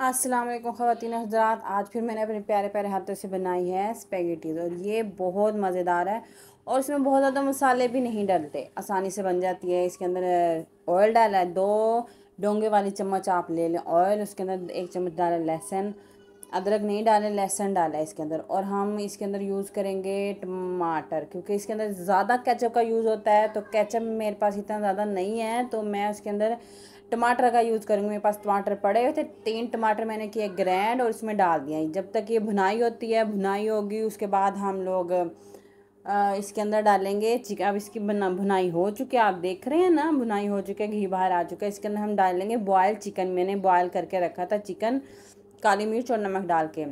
अस्सलाम वालेकुम ख़वातीन हजरात। आज फिर मैंने अपने प्यारे प्यारे हाथों से बनाई है स्पेगेटीज़ और ये बहुत मज़ेदार है और इसमें बहुत ज़्यादा मसाले भी नहीं डलते। आसानी से बन जाती है। इसके अंदर ऑयल डाला है। दो डोंगे वाली चम्मच आप ले लें ऑयल उसके अंदर एक चम्मच डाला लहसुन। अदरक नहीं डालें लहसुन डाला है इसके अंदर। और हम इसके अंदर यूज़ करेंगे टमाटर, क्योंकि इसके अंदर ज़्यादा केचप का यूज़ होता है। तो केचप मेरे पास इतना ज़्यादा नहीं है। तो मैं उसके अंदर टमाटर का यूज़ करूँगी, मेरे पास टमाटर पड़े हुए थे, तीन टमाटर मैंने किए ग्रैंड और इसमें डाल दिया। जब तक ये भुनाई होती है, भुनाई होगी, उसके बाद हम लोग इसके अंदर डालेंगे चिकन अब इसकी बना, भुनाई हो चुकी है, आप देख रहे हैं ना, भुनाई हो चुकी है, घी बाहर आ चुका है। इसके अंदर हम डालेंगे बॉयल चिकन, मैंने बॉयल करके रखा था चिकन, काली मिर्च और नमक डाल के।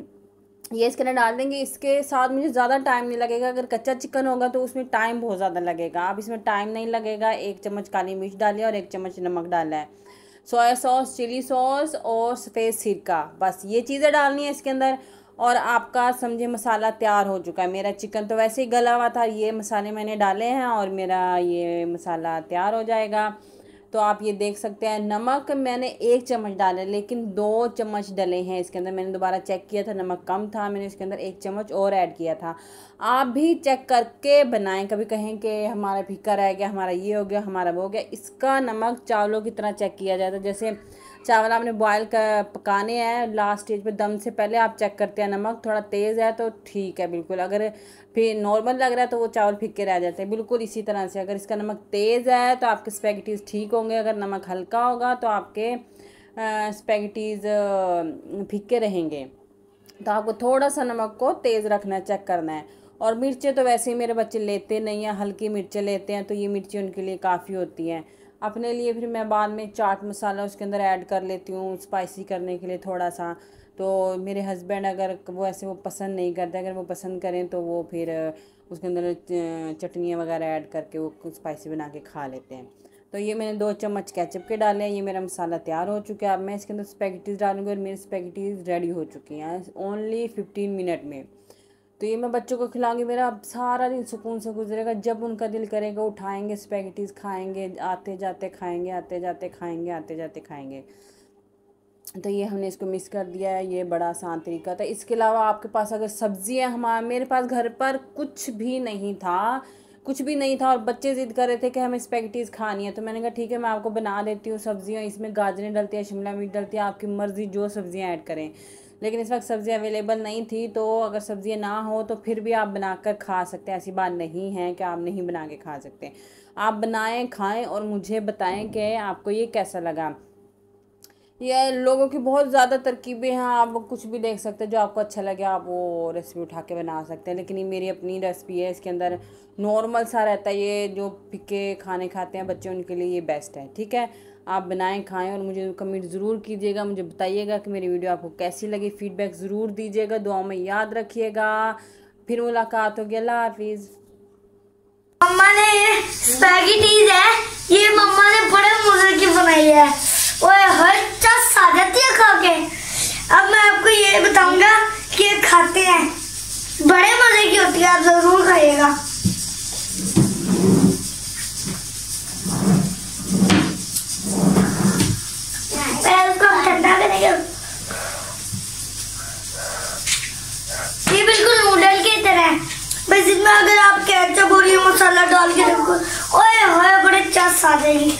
ये इसके अंदर डाल देंगे, इसके साथ मुझे ज़्यादा टाइम नहीं लगेगा। अगर कच्चा चिकन होगा तो उसमें टाइम बहुत ज़्यादा लगेगा। आप इसमें टाइम नहीं लगेगा, एक चम्मच काली मिर्च डालिए और एक चम्मच नमक डाला है। सोया सॉस, चिली सॉस और सफ़ेद सिरका। बस ये चीज़ें डालनी है इसके अंदर और आपका समझे मसाला तैयार हो चुका है। मेरा चिकन तो वैसे ही गला हुआ था, ये मसाले मैंने डाले हैं और मेरा ये मसाला तैयार हो जाएगा। तो आप ये देख सकते हैं, नमक मैंने एक चम्मच डाला, लेकिन दो चम्मच डले हैं इसके अंदर। मैंने दोबारा चेक किया था, नमक कम था, मैंने इसके अंदर एक चम्मच और ऐड किया था। आप भी चेक करके बनाएँ, कभी कहें कि हमारा फीका रह गया, हमारा ये हो गया, हमारा वो हो गया। इसका नमक चावलों की तरह चेक किया जाता है। जैसे चावल आपने बॉयल कर पकाने हैं लास्ट स्टेज पे दम से पहले आप चेक करते हैं, नमक थोड़ा तेज़ है तो ठीक है, बिल्कुल। अगर फिर नॉर्मल लग रहा है तो वो चावल फिक्के रह जाते हैं, बिल्कुल इसी तरह से। अगर इसका नमक तेज़ है तो आपके स्पैगेटीज़ ठीक होंगे, अगर नमक हल्का होगा तो आपके स्पैगेटीज़ फिक्के रहेंगे। तो आपको थोड़ा सा नमक को तेज़ रखना है चेक करना है। और मिर्चें तो वैसे ही मेरे बच्चे लेते नहीं हैं, हल्की मिर्चें लेते हैं तो ये मिर्ची उनके लिए काफ़ी होती हैं। अपने लिए फिर मैं बाद में चाट मसाला उसके अंदर ऐड कर लेती हूँ, स्पाइसी करने के लिए थोड़ा सा तो मेरे हस्बैंड अगर वो ऐसे वो पसंद नहीं करते, अगर वो पसंद करें तो वो फिर उसके अंदर चटनियाँ वगैरह ऐड करके वो स्पाइसी बना के खा लेते हैं। तो ये मैंने दो चम्मच कैचअप के डाले हैं, ये मेरा मसाला तैयार हो चुका है। अब मैं इसके अंदर स्पैगेटीज़ डालूँगी और मेरी स्पैगेटीज़ रेडी हो चुकी हैं ओनली फिफ्टीन मिनट में। तो ये मैं बच्चों को खिलाऊँगी, मेरा अब सारा दिन सुकून से गुजरेगा। जब उनका दिल करेगा, उठाएँगे स्पैगेटीज़, खाएँगे, आते जाते खाएँगे, आते जाते खाएँगे, आते जाते खाएँगे। तो ये हमने इसको मिक्स कर दिया है, ये बड़ा आसान तरीका था। इसके अलावा आपके पास अगर सब्ज़ियाँ हमारे, मेरे पास घर पर कुछ भी नहीं था। कुछ भी नहीं था और बच्चे ज़िद कर रहे थे कि हमें स्पैगेटीज़ खानी है। तो मैंने कहा, ठीक है, मैं आपको बना देती हूँ सब्ज़ियाँ, इसमें गाजरें डलती हैं, शिमला मिर्च डलती है, आपकी मर्ज़ी, जो सब्ज़ियाँ ऐड करें। लेकिन इस वक्त सब्ज़ियाँ अवेलेबल नहीं थी तो अगर सब्ज़ियाँ ना हो तो फिर भी आप बनाकर खा सकते हैं। ऐसी बात नहीं है कि आप नहीं बना के खा सकते। आप बनाएँ, खाएँ और मुझे बताएँ कि आपको ये कैसा लगा। ये लोगों की बहुत ज़्यादा तरकीबें हैं, आप कुछ भी देख सकते हैं, जो आपको अच्छा लगे, आप वो रेसिपी उठा के बना सकते हैं। लेकिन ये मेरी अपनी रेसिपी है, इसके अंदर नॉर्मल सा रहता है, ये जो फिक्के खाने खाते हैं बच्चे, उनके लिए ये बेस्ट है, ठीक है? आप बनाएँ, खाएँ और मुझे कमेंट ज़रूर कीजिएगा, मुझे बताइएगा कि मेरी वीडियो आपको कैसी लगी। फीडबैक ज़रूर दीजिएगा दुआ में याद रखिएगा। फिर मुलाकात होगी, अल्लाह हाफिज़। मम्मा ने ये मम्मा ने बड़े बनाई है। ओए हर चस आ जाती है खा के अब मैं आपको ये बताऊँगा कि खाते हैं। बड़े मज़े की होती है, आप ज़रूर खाइएगा। ये बिल्कुल नूडल की तरह है। बस इसमें अगर आप केचप और ये मसाला डाल के रखो, ओए होए, बड़े चस आ जाएगी।